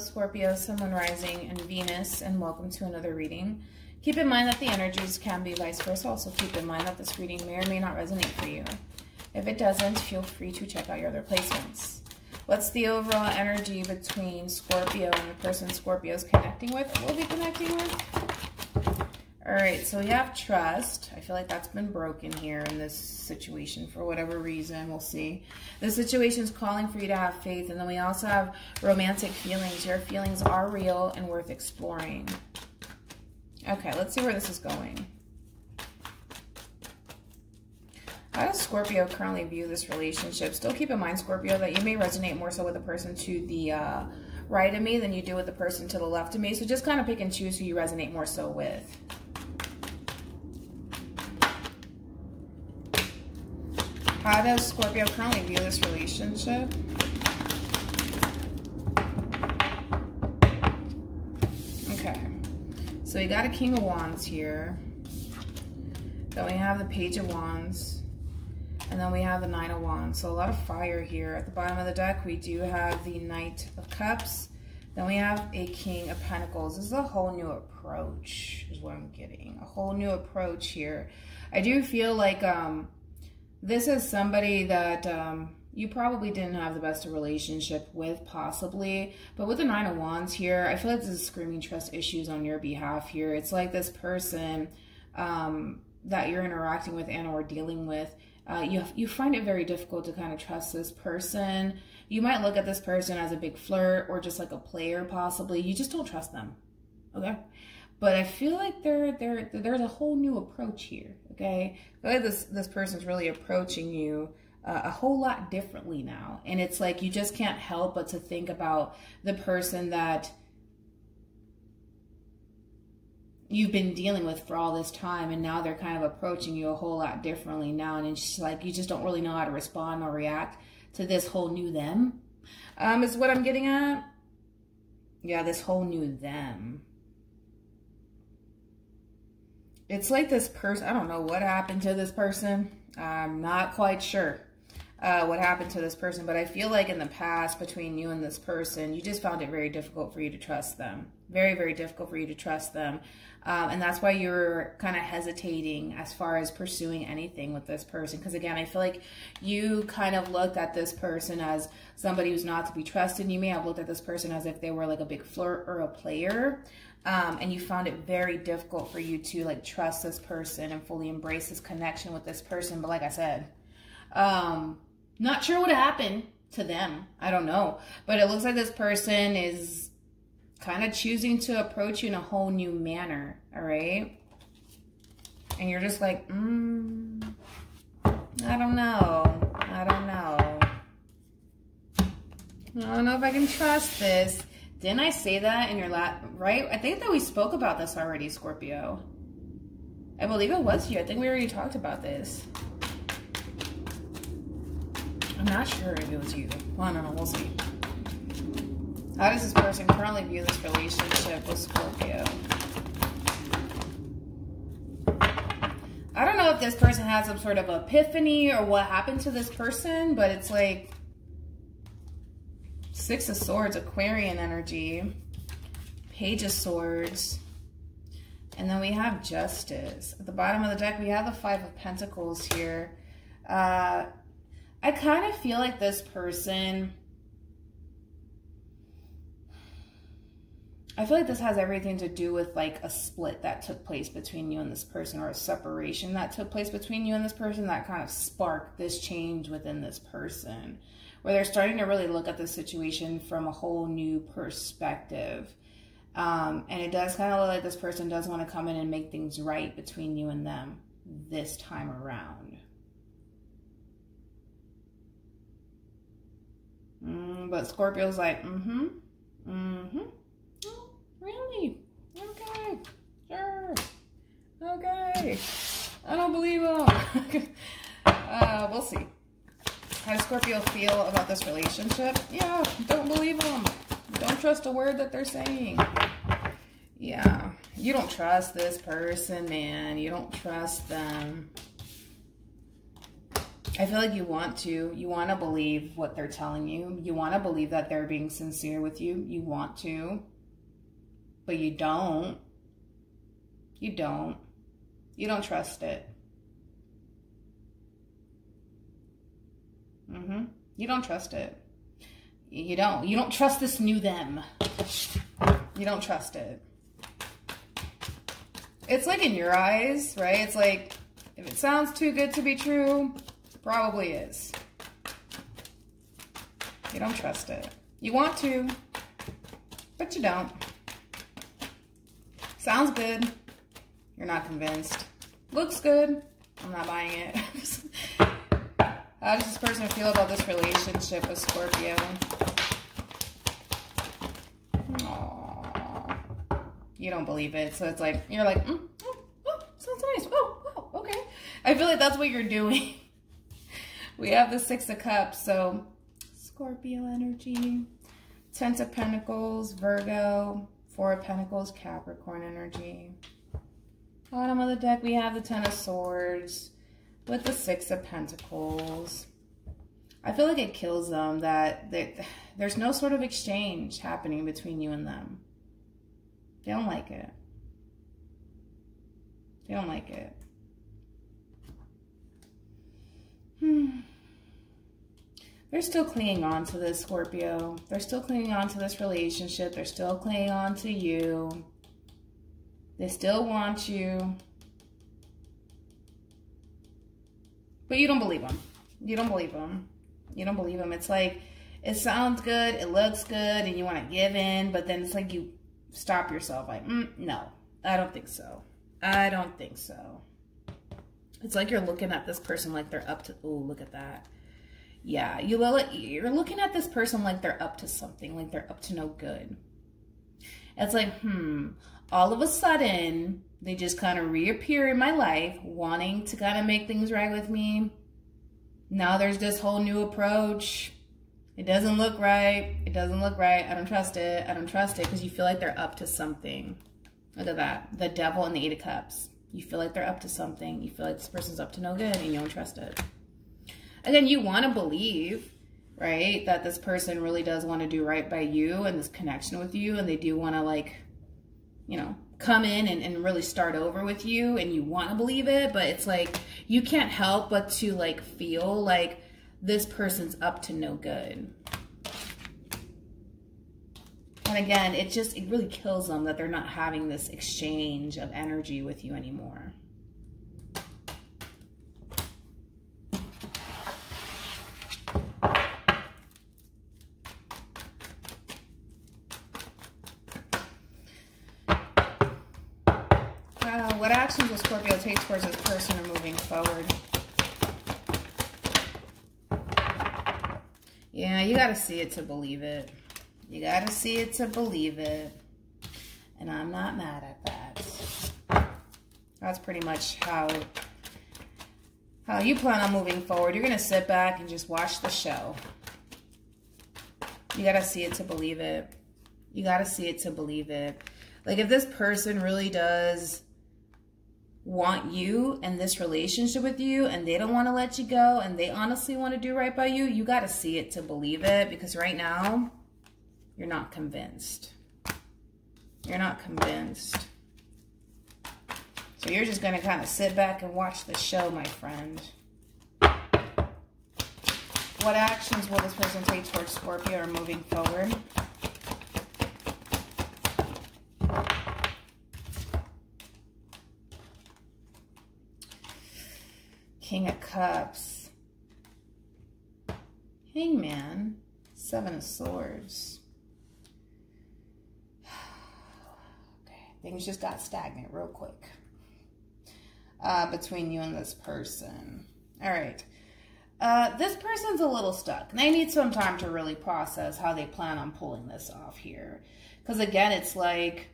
Scorpio, Sun, Rising, and Venus, and welcome to another reading. Keep in mind that the energies can be vice versa. Also, keep in mind that this reading may or may not resonate for you. If it doesn't, feel free to check out your other placements. What's the overall energy between Scorpio and the person Scorpio is connecting with, will be connecting with? All right, so we have trust. I feel like that's been broken here in this situation for whatever reason. We'll see. The situation is calling for you to have faith. And then we also have romantic feelings. Your feelings are real and worth exploring. Okay, let's see where this is going. How does Scorpio currently view this relationship? Still keep in mind, Scorpio, that you may resonate more so with the person to the uh, right of me than you do with the person to the left of me. So just kind of pick and choose who you resonate more so with. How does Scorpio currently view this relationship? Okay. So we got a King of Wands here. Then we have the Page of Wands. And then we have the Nine of Wands. So a lot of fire here. At the bottom of the deck, we do have the Knight of Cups. Then we have a King of Pentacles. This is a whole new approach, is what I'm getting. A whole new approach here. I do feel like um, this is somebody that um, you probably didn't have the best of relationship with, possibly. But with the Nine of Wands here, I feel like this is screaming trust issues on your behalf here. It's like this person um, that you're interacting with and or dealing with, uh, you, you find it very difficult to kind of trust this person. You might look at this person as a big flirt or just like a player, possibly. You just don't trust them, okay? But I feel like there, there, there's a whole new approach here okay? Like this, this person's really approaching you uh, a whole lot differently now. And it's like you just can't help but to think about the person that you've been dealing with for all this time and now they're kind of approaching you a whole lot differently now and it's like you just don't really know how to respond or react to this whole new them um, is what I'm getting at. Yeah, this whole new them it's like this person, I don't know what happened to this person. I'm not quite sure uh, what happened to this person, but I feel like in the past between you and this person, you just found it very difficult for you to trust them. Very, very difficult for you to trust them. Um, and that's why you're kind of hesitating as far as pursuing anything with this person. Because again, I feel like you kind of looked at this person as somebody who's not to be trusted. You may have looked at this person as if they were like a big flirt or a player um, and you found it very difficult for you to like trust this person and fully embrace this connection with this person. But like I said, um, not sure what happened to them. I don't know. But it looks like this person is kind of choosing to approach you in a whole new manner. All right. And you're just like, mm, I don't know. I don't know. I don't know if I can trust this. Didn't I say that in your last, right? I think that we spoke about this already, Scorpio. I believe it was you. I think we already talked about this. I'm not sure if it was you. Well, I don't know. We'll see. How does this person currently view this relationship with Scorpio? I don't know if this person had some sort of epiphany or what happened to this person, but it's like Six of Swords, Aquarian energy. Page of Swords. And then we have Justice. At the bottom of the deck, we have the Five of Pentacles here. Uh, I kind of feel like this person... I feel like this has everything to do with like a split that took place between you and this person or a separation that took place between you and this person that kind of sparked this change within this person where they're starting to really look at the situation from a whole new perspective. Um, and it does kind of look like this person does want to come in and make things right between you and them this time around. Mm, but Scorpio's like, mm-hmm, mm-hmm. Really? Okay, sure. Okay. I don't believe him. uh, we'll see. How does Scorpio feel about this relationship? Yeah, don't believe them. Don't trust a word that they're saying. Yeah, you don't trust this person, man. You don't trust them. I feel like you want to. You want to believe what they're telling you. You want to believe that they're being sincere with you. You want to. But you don't. You don't. You don't trust it. Mm-hmm. You don't trust it. You don't. You don't trust this new them. You don't trust it. It's like in your eyes, right? It's like, if it sounds too good to be true, probably is. You don't trust it. You want to, but you don't. Sounds good. You're not convinced. Looks good. I'm not buying it. How does this person feel about this relationship with Scorpio? Aww. You don't believe it. So it's like, you're like, mm, oh, oh, sounds nice. Oh, oh, okay. I feel like that's what you're doing. we have the Six of Cups. So Scorpio energy. Ten of Pentacles, Virgo, Four of Pentacles, Capricorn energy. Bottom of the deck, we have the Ten of Swords with the Six of Pentacles. I feel like it kills them that they, there's no sort of exchange happening between you and them. They don't like it. They don't like it. Hmm. They're still clinging on to this, Scorpio. They're still clinging on to this relationship. They're still clinging on to you. They still want you. But you don't believe them. You don't believe them. You don't believe them. It's like, it sounds good, it looks good, and you want to give in, but then it's like you stop yourself like, mm, no, I don't think so. I don't think so. It's like you're looking at this person like they're up to, oh, look at that. Yeah, you you're looking at this person like they're up to something, like they're up to no good. It's like, hmm, all of a sudden, they just kind of reappear in my life, wanting to kind of make things right with me. Now there's this whole new approach. It doesn't look right. It doesn't look right. I don't trust it. I don't trust it because you feel like they're up to something. Look at that. The devil and the eight of cups. You feel like they're up to something. You feel like this person's up to no good and you don't trust it. And then you want to believe, right, that this person really does want to do right by you and this connection with you. And they do want to like, you know, come in and, and really start over with you and you want to believe it. But it's like, you can't help but to like feel like this person's up to no good. And again, it just, it really kills them that they're not having this exchange of energy with you anymore. Uh, what actions will Scorpio take towards this person or moving forward? Yeah, you got to see it to believe it. You got to see it to believe it. And I'm not mad at that. That's pretty much how how you plan on moving forward. You're going to sit back and just watch the show. You got to see it to believe it. You got to see it to believe it. Like if this person really does want you and this relationship with you and they don't want to let you go and they honestly want to do right by you, you got to see it to believe it because right now you're not convinced. You're not convinced. So you're just going to kind of sit back and watch the show, my friend. What actions will this person take towards Scorpio or moving forward? King of Cups. Hangman. Seven of Swords. okay, things just got stagnant real quick. Uh, between you and this person. All right. Uh, this person's a little stuck. They need some time to really process how they plan on pulling this off here. Because again, it's like,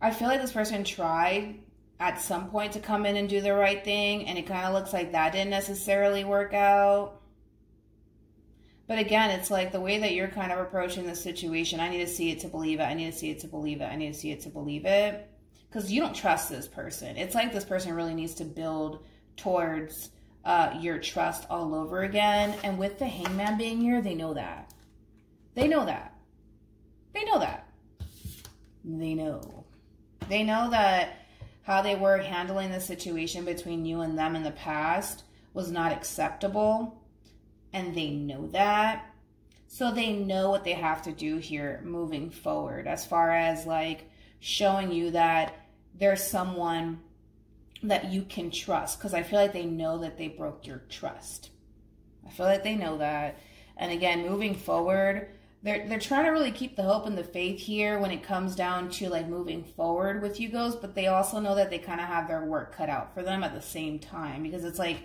I feel like this person tried at some point to come in and do the right thing. And it kind of looks like that didn't necessarily work out. But again, it's like the way that you're kind of approaching the situation. I need to see it to believe it. I need to see it to believe it. I need to see it to believe it. Because you don't trust this person. It's like this person really needs to build towards uh, your trust all over again. And with the hangman being here, they know that. They know that. They know that. They know. They know that how they were handling the situation between you and them in the past was not acceptable. And they know that. So they know what they have to do here moving forward as far as like showing you that there's someone that you can trust because I feel like they know that they broke your trust. I feel like they know that. And again, moving forward, they're they're trying to really keep the hope and the faith here when it comes down to like moving forward with you guys, but they also know that they kind of have their work cut out for them at the same time because it's like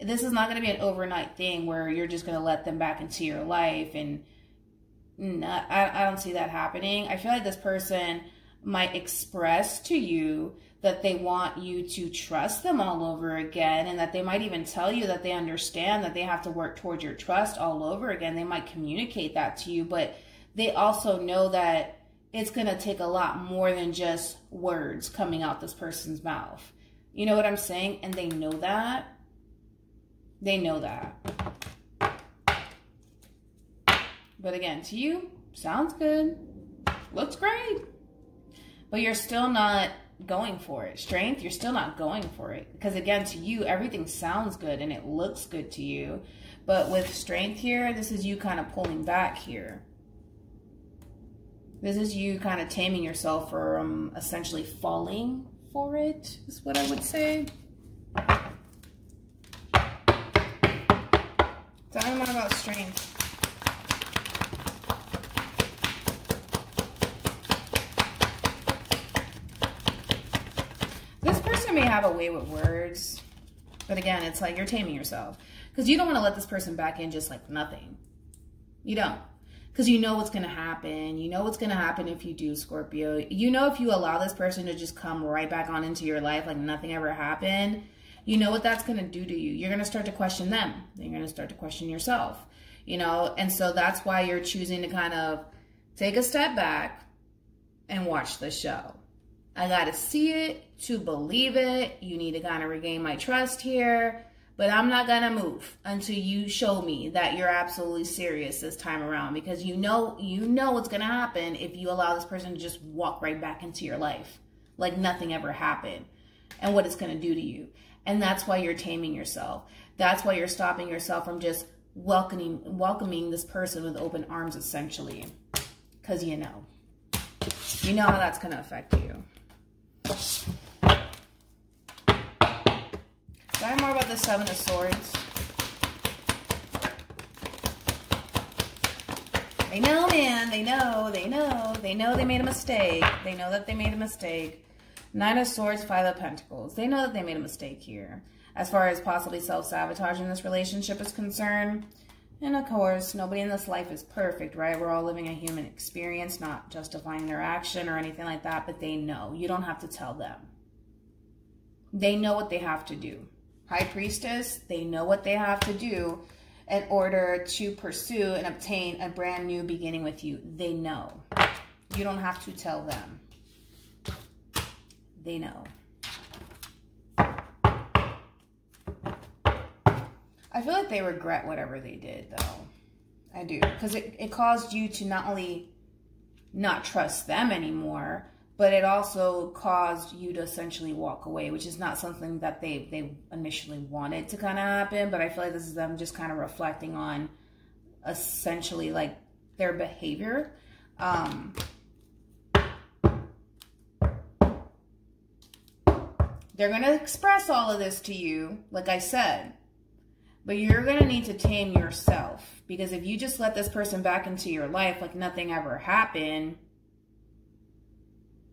this is not going to be an overnight thing where you're just going to let them back into your life and not, I, I don't see that happening. I feel like this person might express to you that they want you to trust them all over again and that they might even tell you that they understand that they have to work towards your trust all over again. They might communicate that to you, but they also know that it's going to take a lot more than just words coming out this person's mouth. You know what I'm saying? And they know that. They know that. But again, to you, sounds good. Looks great. But you're still not going for it. Strength, you're still not going for it. Because again, to you, everything sounds good and it looks good to you. But with strength here, this is you kind of pulling back here. This is you kind of taming yourself from essentially falling for it, is what I would say. More about strength. may have a way with words, but again, it's like you're taming yourself because you don't want to let this person back in just like nothing. You don't. Because you know what's going to happen. You know what's going to happen if you do Scorpio. You know if you allow this person to just come right back on into your life like nothing ever happened, you know what that's going to do to you. You're going to start to question them. You're going to start to question yourself. You know, and so that's why you're choosing to kind of take a step back and watch the show. I got to see it to believe it. You need to kind of regain my trust here. But I'm not going to move until you show me that you're absolutely serious this time around because you know you know what's going to happen if you allow this person to just walk right back into your life like nothing ever happened and what it's going to do to you. And that's why you're taming yourself. That's why you're stopping yourself from just welcoming welcoming this person with open arms essentially cuz you know. You know how that's going to affect you. Learn more about the Seven of Swords. They know, man. They know. They know. They know they made a mistake. They know that they made a mistake. Nine of Swords, Five of Pentacles. They know that they made a mistake here. As far as possibly self-sabotaging this relationship is concerned. And of course, nobody in this life is perfect, right? We're all living a human experience, not justifying their action or anything like that, but they know. You don't have to tell them. They know what they have to do. High Priestess, they know what they have to do in order to pursue and obtain a brand new beginning with you. They know. You don't have to tell them. They know. I feel like they regret whatever they did, though. I do. Because it, it caused you to not only not trust them anymore, but it also caused you to essentially walk away, which is not something that they, they initially wanted to kind of happen. But I feel like this is them just kind of reflecting on essentially like their behavior. Um, they're going to express all of this to you, like I said. But you're going to need to tame yourself because if you just let this person back into your life like nothing ever happened,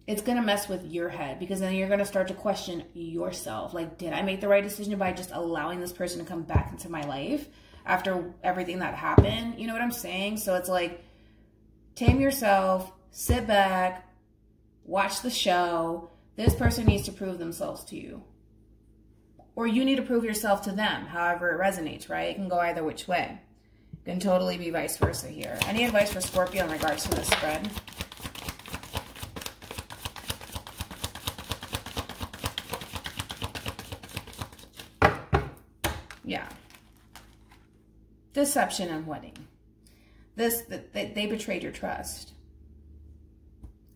it's going to mess with your head because then you're going to start to question yourself. Like, did I make the right decision by just allowing this person to come back into my life after everything that happened? You know what I'm saying? So it's like, tame yourself, sit back, watch the show. This person needs to prove themselves to you or you need to prove yourself to them, however it resonates, right? It can go either which way. It can totally be vice versa here. Any advice for Scorpio in regards to this spread? Yeah. Deception and wedding. This, they, they betrayed your trust.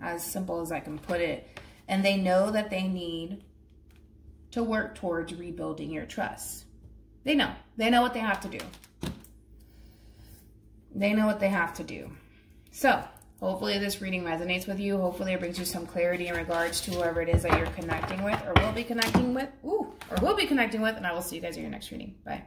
As simple as I can put it. And they know that they need to work towards rebuilding your trust. They know. They know what they have to do. They know what they have to do. So, hopefully this reading resonates with you. Hopefully it brings you some clarity in regards to whoever it is that you're connecting with or will be connecting with. Ooh, or will be connecting with. And I will see you guys in your next reading. Bye.